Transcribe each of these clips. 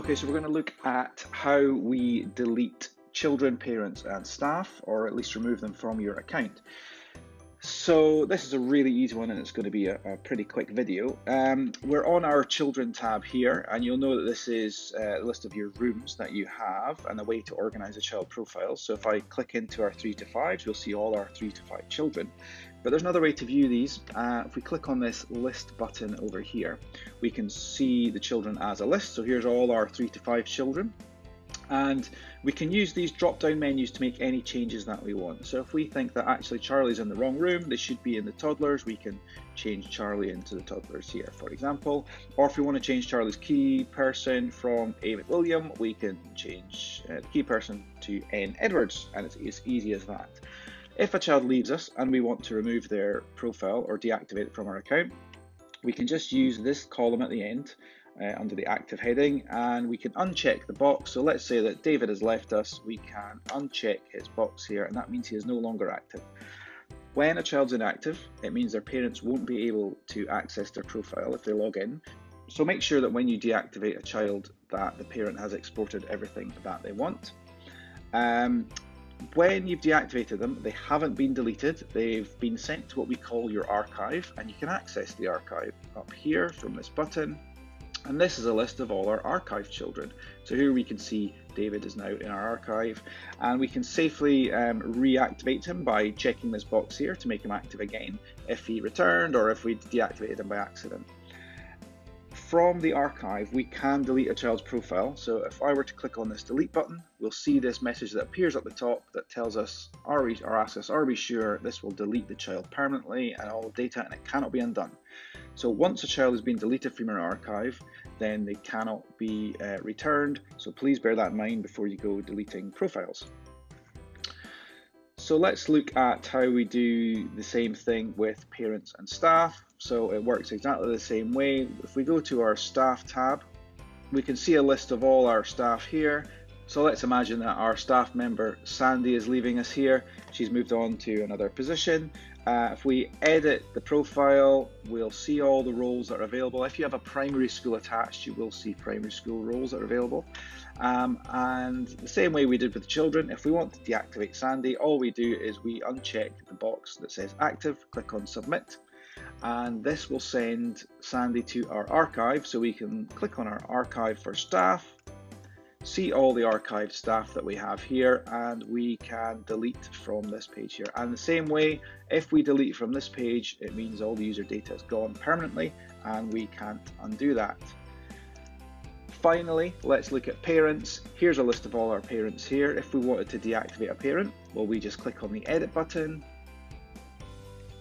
Okay, so we're going to look at how we delete children, parents and staff, or at least remove them from your account. So this is a really easy one and it's going to be a, a pretty quick video. Um, we're on our children tab here and you'll know that this is a list of your rooms that you have and a way to organize a child profile. So if I click into our 3 to 5s, you'll see all our 3 to 5 children. But there's another way to view these. Uh, if we click on this list button over here, we can see the children as a list. So here's all our 3 to 5 children and we can use these drop down menus to make any changes that we want. So if we think that actually Charlie's in the wrong room, they should be in the toddlers, we can change Charlie into the toddlers here, for example. Or if we want to change Charlie's key person from A McWilliam, we can change uh, the key person to N Edwards, and it's as easy as that. If a child leaves us and we want to remove their profile or deactivate it from our account, we can just use this column at the end uh, under the active heading and we can uncheck the box. So let's say that David has left us, we can uncheck his box here and that means he is no longer active. When a child's inactive, it means their parents won't be able to access their profile if they log in. So make sure that when you deactivate a child that the parent has exported everything that they want. Um, when you've deactivated them, they haven't been deleted. They've been sent to what we call your archive, and you can access the archive up here from this button. And this is a list of all our archive children. So here we can see David is now in our archive and we can safely um, reactivate him by checking this box here to make him active again if he returned or if we deactivated him by accident. From the archive, we can delete a child's profile. So if I were to click on this delete button, we'll see this message that appears at the top that tells us, are we, or asks us, are we sure this will delete the child permanently and all data and it cannot be undone. So once a child has been deleted from your archive, then they cannot be uh, returned. So please bear that in mind before you go deleting profiles. So let's look at how we do the same thing with parents and staff. So it works exactly the same way. If we go to our staff tab, we can see a list of all our staff here. So let's imagine that our staff member Sandy is leaving us here. She's moved on to another position. Uh, if we edit the profile, we'll see all the roles that are available. If you have a primary school attached, you will see primary school roles that are available. Um, and the same way we did with the children, if we want to deactivate Sandy, all we do is we uncheck the box that says active, click on submit, and this will send Sandy to our archive. So we can click on our archive for staff, see all the archived staff that we have here and we can delete from this page here. And the same way, if we delete from this page, it means all the user data is gone permanently and we can't undo that. Finally, let's look at parents. Here's a list of all our parents here. If we wanted to deactivate a parent, well, we just click on the edit button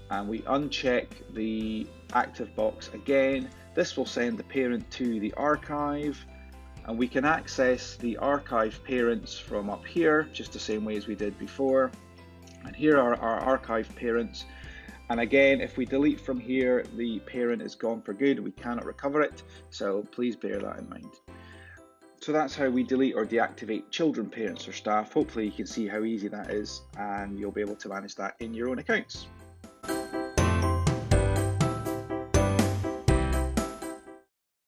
and we uncheck the active box again. This will send the parent to the archive and we can access the archive parents from up here, just the same way as we did before. And here are our archive parents. And again, if we delete from here, the parent is gone for good. We cannot recover it. So please bear that in mind. So that's how we delete or deactivate children, parents or staff. Hopefully you can see how easy that is and you'll be able to manage that in your own accounts.